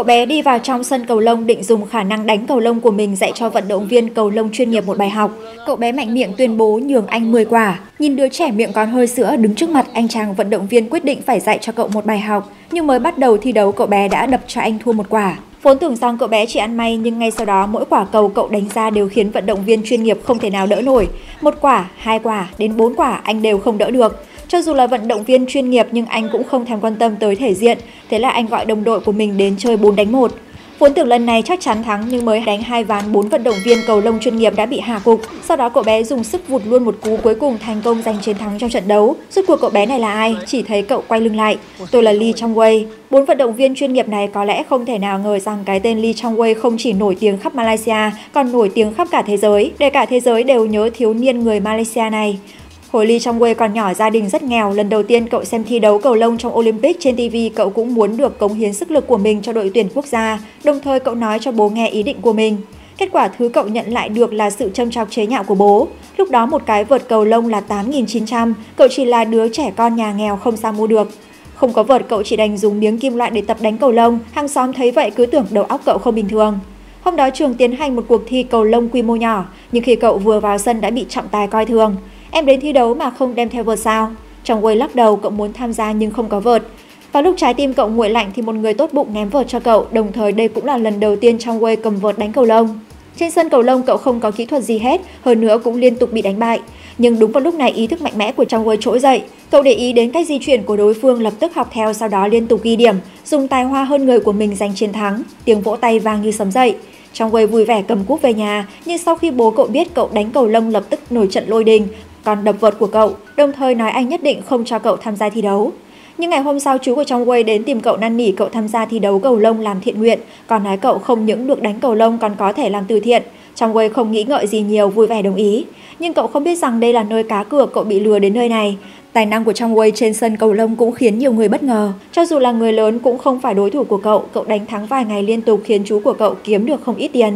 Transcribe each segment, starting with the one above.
Cậu bé đi vào trong sân cầu lông định dùng khả năng đánh cầu lông của mình dạy cho vận động viên cầu lông chuyên nghiệp một bài học. Cậu bé mạnh miệng tuyên bố nhường anh 10 quả. Nhìn đứa trẻ miệng còn hơi sữa đứng trước mặt anh chàng vận động viên quyết định phải dạy cho cậu một bài học. Nhưng mới bắt đầu thi đấu cậu bé đã đập cho anh thua một quả. Vốn tưởng rằng cậu bé chỉ ăn may nhưng ngay sau đó mỗi quả cầu cậu đánh ra đều khiến vận động viên chuyên nghiệp không thể nào đỡ nổi. Một quả, hai quả, đến bốn quả anh đều không đỡ được. Cho dù là vận động viên chuyên nghiệp nhưng anh cũng không thèm quan tâm tới thể diện, thế là anh gọi đồng đội của mình đến chơi 4 đánh 1. Vốn tưởng lần này chắc chắn thắng nhưng mới đánh hai ván bốn vận động viên cầu lông chuyên nghiệp đã bị hạ gục. Sau đó cậu bé dùng sức vụt luôn một cú cuối cùng thành công giành chiến thắng trong trận đấu. Rốt cuộc cậu bé này là ai? Chỉ thấy cậu quay lưng lại. Tôi là Lee Chong Wei. Bốn vận động viên chuyên nghiệp này có lẽ không thể nào ngờ rằng cái tên Lee Chong Wei không chỉ nổi tiếng khắp Malaysia, còn nổi tiếng khắp cả thế giới, để cả thế giới đều nhớ thiếu niên người Malaysia này. Hồi Ly trong quê còn nhỏ gia đình rất nghèo, lần đầu tiên cậu xem thi đấu cầu lông trong Olympic trên TV, cậu cũng muốn được cống hiến sức lực của mình cho đội tuyển quốc gia, đồng thời cậu nói cho bố nghe ý định của mình. Kết quả thứ cậu nhận lại được là sự châm chọc chế nhạo của bố. Lúc đó một cái vợt cầu lông là 8.900, cậu chỉ là đứa trẻ con nhà nghèo không sao mua được. Không có vợt cậu chỉ đành dùng miếng kim loại để tập đánh cầu lông, hàng xóm thấy vậy cứ tưởng đầu óc cậu không bình thường. Hôm đó trường tiến hành một cuộc thi cầu lông quy mô nhỏ, nhưng khi cậu vừa vào sân đã bị trọng tài coi thường. Em đến thi đấu mà không đem theo vợt sao? Trong quay lắc đầu cậu muốn tham gia nhưng không có vợt. Vào lúc trái tim cậu nguội lạnh thì một người tốt bụng ném vợt cho cậu, đồng thời đây cũng là lần đầu tiên trong quay cầm vợt đánh cầu lông. Trên sân cầu lông cậu không có kỹ thuật gì hết, hơn nữa cũng liên tục bị đánh bại. Nhưng đúng vào lúc này ý thức mạnh mẽ của trong quê trỗi dậy, cậu để ý đến cách di chuyển của đối phương lập tức học theo sau đó liên tục ghi điểm, dùng tài hoa hơn người của mình giành chiến thắng, tiếng vỗ tay vang như sấm dậy. Trong quê vui vẻ cầm cúp về nhà, nhưng sau khi bố cậu biết cậu đánh cầu lông lập tức nổi trận lôi đình, còn đập vợt của cậu, đồng thời nói anh nhất định không cho cậu tham gia thi đấu. Nhưng ngày hôm sau chú của trong quay đến tìm cậu năn nỉ cậu tham gia thi đấu cầu lông làm thiện nguyện, còn nói cậu không những được đánh cầu lông còn có thể làm từ thiện. Trong quay không nghĩ ngợi gì nhiều vui vẻ đồng ý, nhưng cậu không biết rằng đây là nơi cá cược cậu bị lừa đến nơi này. Tài năng của Trong Wei trên sân cầu lông cũng khiến nhiều người bất ngờ. Cho dù là người lớn cũng không phải đối thủ của cậu, cậu đánh thắng vài ngày liên tục khiến chú của cậu kiếm được không ít tiền.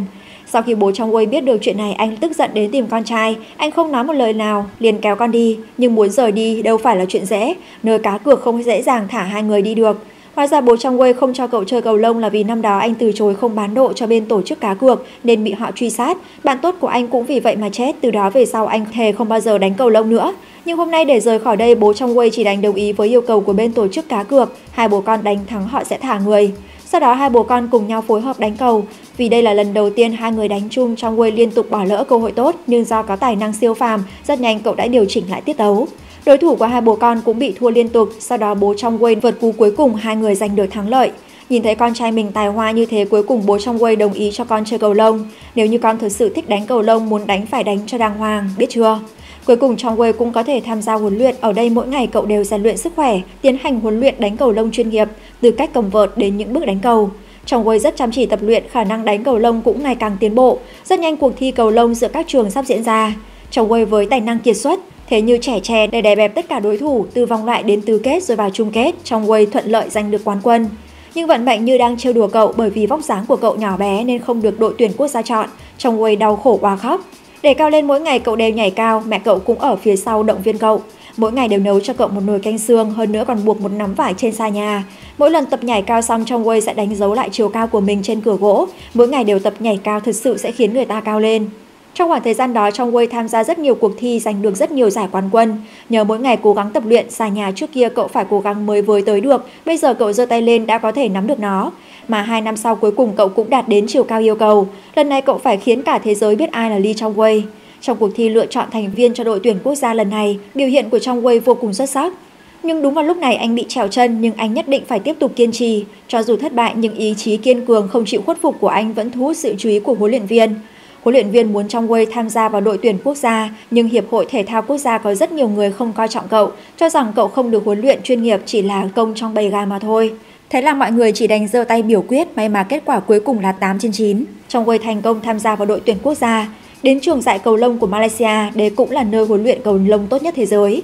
Sau khi bố trong quê biết được chuyện này, anh tức giận đến tìm con trai. Anh không nói một lời nào, liền kéo con đi. Nhưng muốn rời đi đâu phải là chuyện dễ. Nơi cá cược không dễ dàng thả hai người đi được. Hóa ra bố trong quê không cho cậu chơi cầu lông là vì năm đó anh từ chối không bán độ cho bên tổ chức cá cược nên bị họ truy sát. Bạn tốt của anh cũng vì vậy mà chết, từ đó về sau anh thề không bao giờ đánh cầu lông nữa. Nhưng hôm nay để rời khỏi đây, bố trong quê chỉ đành đồng ý với yêu cầu của bên tổ chức cá cược, hai bố con đánh thắng họ sẽ thả người. Sau đó hai bố con cùng nhau phối hợp đánh cầu. Vì đây là lần đầu tiên hai người đánh chung trong Wei liên tục bỏ lỡ cơ hội tốt, nhưng do có tài năng siêu phàm, rất nhanh cậu đã điều chỉnh lại tiết tấu. Đối thủ của hai bố con cũng bị thua liên tục, sau đó bố trong Wei vượt cú cuối cùng hai người giành được thắng lợi. Nhìn thấy con trai mình tài hoa như thế cuối cùng bố trong Wei đồng ý cho con chơi cầu lông. Nếu như con thực sự thích đánh cầu lông muốn đánh phải đánh cho đàng hoàng, biết chưa? Cuối cùng trong Wei cũng có thể tham gia huấn luyện, ở đây mỗi ngày cậu đều rèn luyện sức khỏe, tiến hành huấn luyện đánh cầu lông chuyên nghiệp, từ cách cầm vợt đến những bước đánh cầu. Trong Wei rất chăm chỉ tập luyện, khả năng đánh cầu lông cũng ngày càng tiến bộ. Rất nhanh cuộc thi cầu lông giữa các trường sắp diễn ra. Trong Wei với tài năng kiệt xuất, thế như trẻ tre để đè bẹp tất cả đối thủ từ vòng loại đến tứ kết rồi vào chung kết, trong Wei thuận lợi giành được quán quân. Nhưng vận mệnh như đang trêu đùa cậu bởi vì vóc dáng của cậu nhỏ bé nên không được đội tuyển quốc gia chọn. Trong Wei đau khổ quá khóc. Để cao lên mỗi ngày cậu đều nhảy cao, mẹ cậu cũng ở phía sau động viên cậu. Mỗi ngày đều nấu cho cậu một nồi canh xương, hơn nữa còn buộc một nắm vải trên xa nhà. Mỗi lần tập nhảy cao xong trong Way sẽ đánh dấu lại chiều cao của mình trên cửa gỗ. Mỗi ngày đều tập nhảy cao thực sự sẽ khiến người ta cao lên. Trong khoảng thời gian đó, trong Way tham gia rất nhiều cuộc thi giành được rất nhiều giải quán quân. Nhờ mỗi ngày cố gắng tập luyện, xa nhà trước kia cậu phải cố gắng mới với tới được, bây giờ cậu giơ tay lên đã có thể nắm được nó. Mà hai năm sau cuối cùng cậu cũng đạt đến chiều cao yêu cầu. Lần này cậu phải khiến cả thế giới biết ai là Lee Trong Way. Trong cuộc thi lựa chọn thành viên cho đội tuyển quốc gia lần này, biểu hiện của Trong Wei vô cùng xuất sắc. Nhưng đúng vào lúc này anh bị trèo chân nhưng anh nhất định phải tiếp tục kiên trì. Cho dù thất bại nhưng ý chí kiên cường không chịu khuất phục của anh vẫn thu hút sự chú ý của huấn luyện viên. Huấn luyện viên muốn Trong Wei tham gia vào đội tuyển quốc gia, nhưng Hiệp hội Thể thao Quốc gia có rất nhiều người không coi trọng cậu, cho rằng cậu không được huấn luyện chuyên nghiệp chỉ là công trong bầy gà mà thôi. Thế là mọi người chỉ đành giơ tay biểu quyết, may mà kết quả cuối cùng là 8 trên 9. Trong Wei thành công tham gia vào đội tuyển quốc gia, Đến trường dạy cầu lông của Malaysia, đây cũng là nơi huấn luyện cầu lông tốt nhất thế giới.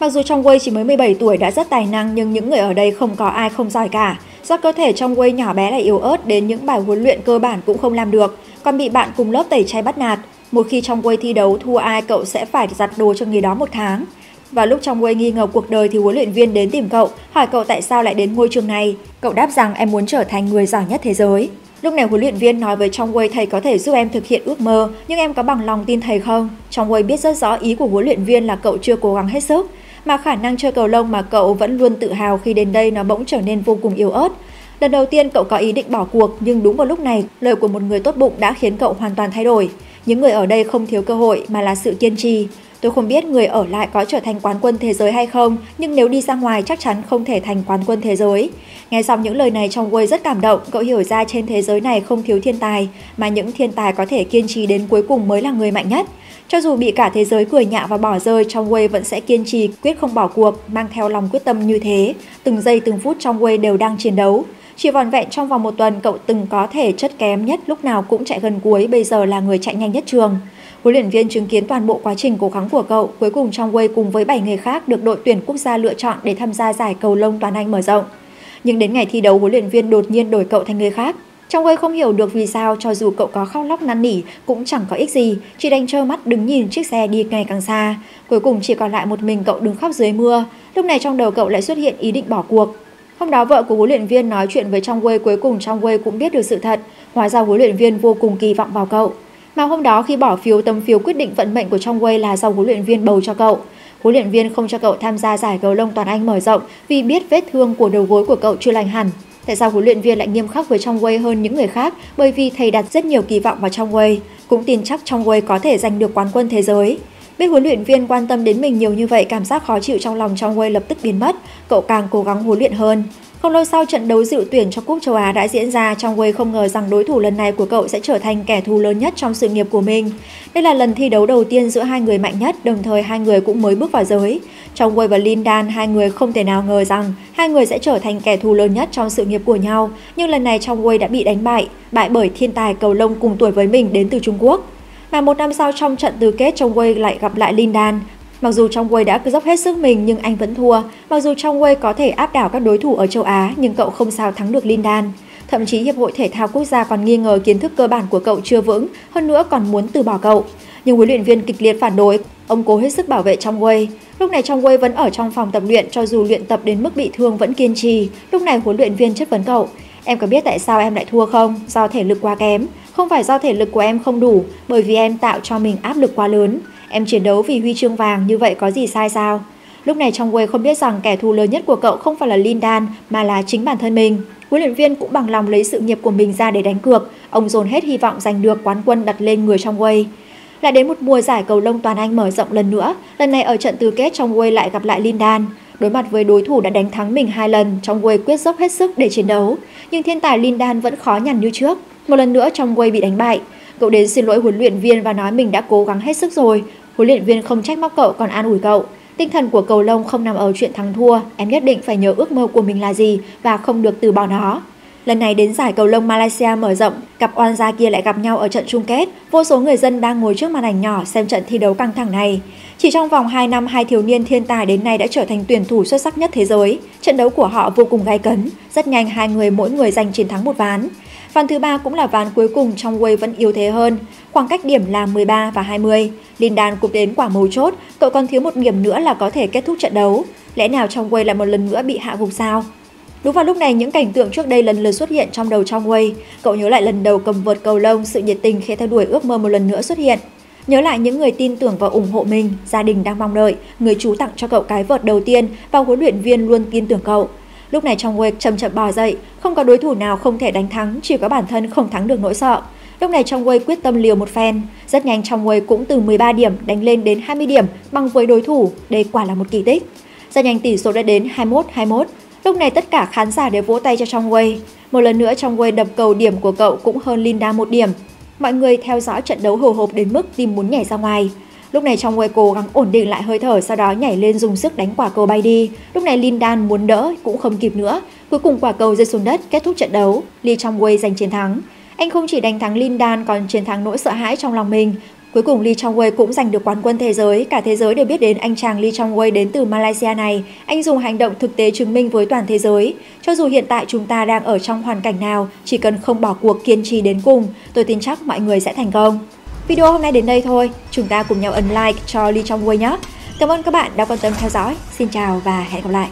Mặc dù trong Wei chỉ mới 17 tuổi đã rất tài năng nhưng những người ở đây không có ai không giỏi cả. Do cơ thể trong Wei nhỏ bé lại yếu ớt đến những bài huấn luyện cơ bản cũng không làm được, còn bị bạn cùng lớp tẩy chay bắt nạt. Một khi trong Wei thi đấu thua ai cậu sẽ phải giặt đồ cho người đó một tháng. Và lúc trong Wei nghi ngờ cuộc đời thì huấn luyện viên đến tìm cậu, hỏi cậu tại sao lại đến ngôi trường này. Cậu đáp rằng em muốn trở thành người giỏi nhất thế giới. Lúc này huấn luyện viên nói với Trong Wei thầy có thể giúp em thực hiện ước mơ, nhưng em có bằng lòng tin thầy không? Trong Wei biết rất rõ ý của huấn luyện viên là cậu chưa cố gắng hết sức, mà khả năng chơi cầu lông mà cậu vẫn luôn tự hào khi đến đây nó bỗng trở nên vô cùng yếu ớt. Lần đầu tiên cậu có ý định bỏ cuộc, nhưng đúng vào lúc này, lời của một người tốt bụng đã khiến cậu hoàn toàn thay đổi. Những người ở đây không thiếu cơ hội mà là sự kiên trì. Tôi không biết người ở lại có trở thành quán quân thế giới hay không, nhưng nếu đi ra ngoài chắc chắn không thể thành quán quân thế giới. Nghe xong những lời này trong Wei rất cảm động, cậu hiểu ra trên thế giới này không thiếu thiên tài, mà những thiên tài có thể kiên trì đến cuối cùng mới là người mạnh nhất. Cho dù bị cả thế giới cười nhạo và bỏ rơi, trong Wei vẫn sẽ kiên trì, quyết không bỏ cuộc, mang theo lòng quyết tâm như thế. Từng giây từng phút trong Wei đều đang chiến đấu. Chỉ vòn vẹn trong vòng một tuần, cậu từng có thể chất kém nhất lúc nào cũng chạy gần cuối, bây giờ là người chạy nhanh nhất trường. Huấn luyện viên chứng kiến toàn bộ quá trình cố gắng của cậu, cuối cùng trong Wei cùng với 7 người khác được đội tuyển quốc gia lựa chọn để tham gia giải cầu lông toàn Anh mở rộng. Nhưng đến ngày thi đấu, huấn luyện viên đột nhiên đổi cậu thành người khác. Trong Wei không hiểu được vì sao cho dù cậu có khóc lóc năn nỉ cũng chẳng có ích gì, chỉ đành trơ mắt đứng nhìn chiếc xe đi ngày càng xa. Cuối cùng chỉ còn lại một mình cậu đứng khóc dưới mưa. Lúc này trong đầu cậu lại xuất hiện ý định bỏ cuộc. Hôm đó vợ của huấn luyện viên nói chuyện với Trong Wei cuối cùng Trong Wei cũng biết được sự thật, hóa ra huấn luyện viên vô cùng kỳ vọng vào cậu. Mà hôm đó khi bỏ phiếu tấm phiếu quyết định vận mệnh của Trong Wei là do huấn luyện viên bầu cho cậu. Huấn luyện viên không cho cậu tham gia giải cầu lông toàn Anh mở rộng vì biết vết thương của đầu gối của cậu chưa lành hẳn. Tại sao huấn luyện viên lại nghiêm khắc với Trong Wei hơn những người khác? Bởi vì thầy đặt rất nhiều kỳ vọng vào Trong Wei, cũng tin chắc Trong Wei có thể giành được quán quân thế giới. Biết huấn luyện viên quan tâm đến mình nhiều như vậy, cảm giác khó chịu trong lòng Trong Wei lập tức biến mất, cậu càng cố gắng huấn luyện hơn. Không lâu sau trận đấu dự tuyển cho Cúp châu Á đã diễn ra, Trong Wei không ngờ rằng đối thủ lần này của cậu sẽ trở thành kẻ thù lớn nhất trong sự nghiệp của mình. Đây là lần thi đấu đầu tiên giữa hai người mạnh nhất, đồng thời hai người cũng mới bước vào giới. Trong Wei và Lindan, hai người không thể nào ngờ rằng hai người sẽ trở thành kẻ thù lớn nhất trong sự nghiệp của nhau. Nhưng lần này Trong Wei đã bị đánh bại, bại bởi thiên tài cầu lông cùng tuổi với mình đến từ Trung Quốc. Mà một năm sau trong trận tứ kết Trong Wei lại gặp lại Lindan. Mặc dù Trong Wei đã dốc hết sức mình nhưng anh vẫn thua. Mặc dù Trong Wei có thể áp đảo các đối thủ ở châu Á nhưng cậu không sao thắng được Lindan. Thậm chí Hiệp hội Thể thao Quốc gia còn nghi ngờ kiến thức cơ bản của cậu chưa vững, hơn nữa còn muốn từ bỏ cậu. Nhưng huấn luyện viên kịch liệt phản đối, ông cố hết sức bảo vệ Trong Wei. Lúc này Trong Wei vẫn ở trong phòng tập luyện cho dù luyện tập đến mức bị thương vẫn kiên trì. Lúc này huấn luyện viên chất vấn cậu, em có biết tại sao em lại thua không? Do thể lực quá kém. Không phải do thể lực của em không đủ, bởi vì em tạo cho mình áp lực quá lớn. Em chiến đấu vì huy chương vàng như vậy có gì sai sao? Lúc này trong quê không biết rằng kẻ thù lớn nhất của cậu không phải là Lindan mà là chính bản thân mình. Huấn luyện viên cũng bằng lòng lấy sự nghiệp của mình ra để đánh cược, ông dồn hết hy vọng giành được quán quân đặt lên người trong quê. Lại đến một mùa giải cầu lông toàn Anh mở rộng lần nữa, lần này ở trận tứ kết trong quê lại gặp lại Lindan. Đối mặt với đối thủ đã đánh thắng mình hai lần, trong Wei quyết dốc hết sức để chiến đấu, nhưng thiên tài Lindan vẫn khó nhằn như trước. Một lần nữa trong Wei bị đánh bại, cậu đến xin lỗi huấn luyện viên và nói mình đã cố gắng hết sức rồi. Huấn luyện viên không trách móc cậu còn an ủi cậu. Tinh thần của cầu lông không nằm ở chuyện thắng thua, em nhất định phải nhớ ước mơ của mình là gì và không được từ bỏ nó. Lần này đến giải cầu lông Malaysia mở rộng, cặp oan gia kia lại gặp nhau ở trận chung kết. Vô số người dân đang ngồi trước màn ảnh nhỏ xem trận thi đấu căng thẳng này. Chỉ trong vòng 2 năm, hai thiếu niên thiên tài đến nay đã trở thành tuyển thủ xuất sắc nhất thế giới. Trận đấu của họ vô cùng gay cấn. Rất nhanh hai người mỗi người giành chiến thắng một ván. Ván thứ ba cũng là ván cuối cùng trong Wei vẫn yếu thế hơn. Khoảng cách điểm là 13 và 20. Lindan cũng đến quả mấu chốt, cậu còn thiếu một điểm nữa là có thể kết thúc trận đấu. Lẽ nào trong Wei lại một lần nữa bị hạ gục sao? Đúng vào lúc này những cảnh tượng trước đây lần lượt xuất hiện trong đầu trong Wei. Cậu nhớ lại lần đầu cầm vợt cầu lông, sự nhiệt tình khi theo đuổi ước mơ một lần nữa xuất hiện. Nhớ lại những người tin tưởng và ủng hộ mình, gia đình đang mong đợi, người chú tặng cho cậu cái vợt đầu tiên và huấn luyện viên luôn tin tưởng cậu. Lúc này trong Wei chậm chậm bò dậy, không có đối thủ nào không thể đánh thắng, chỉ có bản thân không thắng được nỗi sợ. Lúc này trong Wei quyết tâm liều một phen, rất nhanh trong Wei cũng từ 13 điểm đánh lên đến 20 điểm bằng với đối thủ, đây quả là một kỳ tích. Rất nhanh tỷ số đã đến 21-21, Lúc này tất cả khán giả đều vỗ tay cho Trong Wei. Một lần nữa Trong Wei đập cầu điểm của cậu cũng hơn Linda một điểm. Mọi người theo dõi trận đấu hồi hộp đến mức tim muốn nhảy ra ngoài. Lúc này Trong Wei cố gắng ổn định lại hơi thở, sau đó nhảy lên dùng sức đánh quả cầu bay đi. Lúc này linda muốn đỡ, cũng không kịp nữa. Cuối cùng quả cầu rơi xuống đất, kết thúc trận đấu. Lee Trong Wei giành chiến thắng. Anh không chỉ đánh thắng Lindan còn chiến thắng nỗi sợ hãi trong lòng mình. Cuối cùng Lee Chong Wei cũng giành được quán quân thế giới, cả thế giới đều biết đến anh chàng Lee Chong Wei đến từ Malaysia này. Anh dùng hành động thực tế chứng minh với toàn thế giới. Cho dù hiện tại chúng ta đang ở trong hoàn cảnh nào, chỉ cần không bỏ cuộc kiên trì đến cùng, tôi tin chắc mọi người sẽ thành công. Video hôm nay đến đây thôi, chúng ta cùng nhau ấn like cho Lee Chong Wei nhé. Cảm ơn các bạn đã quan tâm theo dõi. Xin chào và hẹn gặp lại.